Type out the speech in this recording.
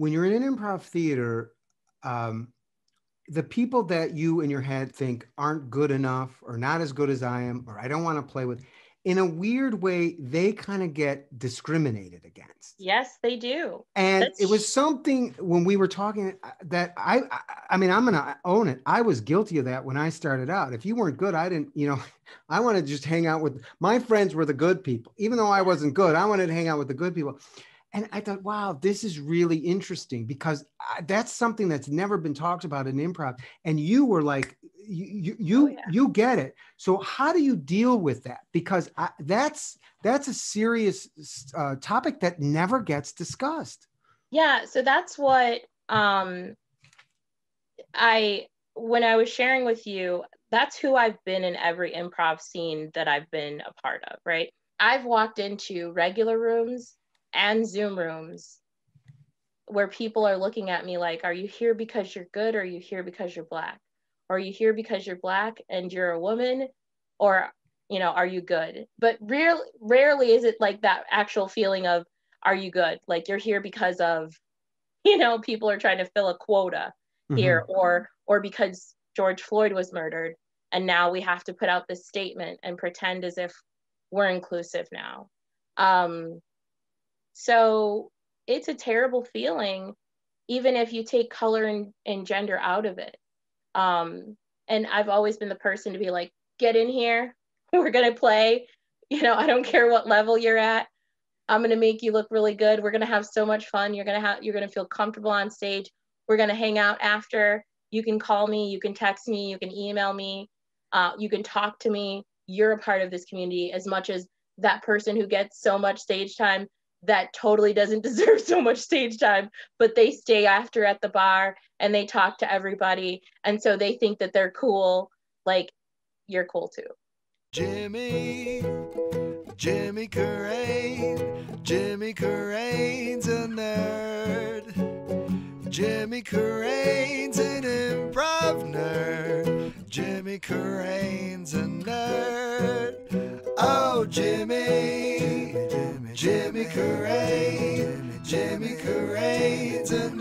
when you're in an improv theater, um, the people that you in your head think aren't good enough or not as good as I am, or I don't want to play with, in a weird way, they kind of get discriminated against. Yes, they do. And That's... it was something when we were talking uh, that I, I, I mean, I'm going to own it. I was guilty of that when I started out. If you weren't good, I didn't, you know, I wanted to just hang out with my friends were the good people. Even though I wasn't good, I wanted to hang out with the good people. And I thought, wow, this is really interesting because that's something that's never been talked about in improv. And you were like, you you oh, yeah. you get it. So how do you deal with that? Because I, that's that's a serious uh, topic that never gets discussed. Yeah, so that's what um, I when I was sharing with you. That's who I've been in every improv scene that I've been a part of. Right, I've walked into regular rooms and Zoom rooms where people are looking at me like, "Are you here because you're good, or are you here because you're black?" are you here because you're black and you're a woman or you know are you good but rarely rarely is it like that actual feeling of are you good like you're here because of you know people are trying to fill a quota mm-hmm. here or or because george floyd was murdered and now we have to put out this statement and pretend as if we're inclusive now um so it's a terrible feeling even if you take color and, and gender out of it um, and I've always been the person to be like, get in here, we're gonna play. You know, I don't care what level you're at. I'm gonna make you look really good. We're gonna have so much fun. You're gonna have you're gonna feel comfortable on stage. We're gonna hang out after. You can call me, you can text me, you can email me, uh, you can talk to me. You're a part of this community as much as that person who gets so much stage time that totally doesn't deserve so much stage time, but they stay after at the bar and they talk to everybody. And so they think that they're cool. Like, you're cool too. Jimmy, Jimmy Carrane, Jimmy Carrane's a nerd. Jimmy Carrane's an improv nerd. Jimmy Carrane's a nerd. Oh, Jimmy. Jimmy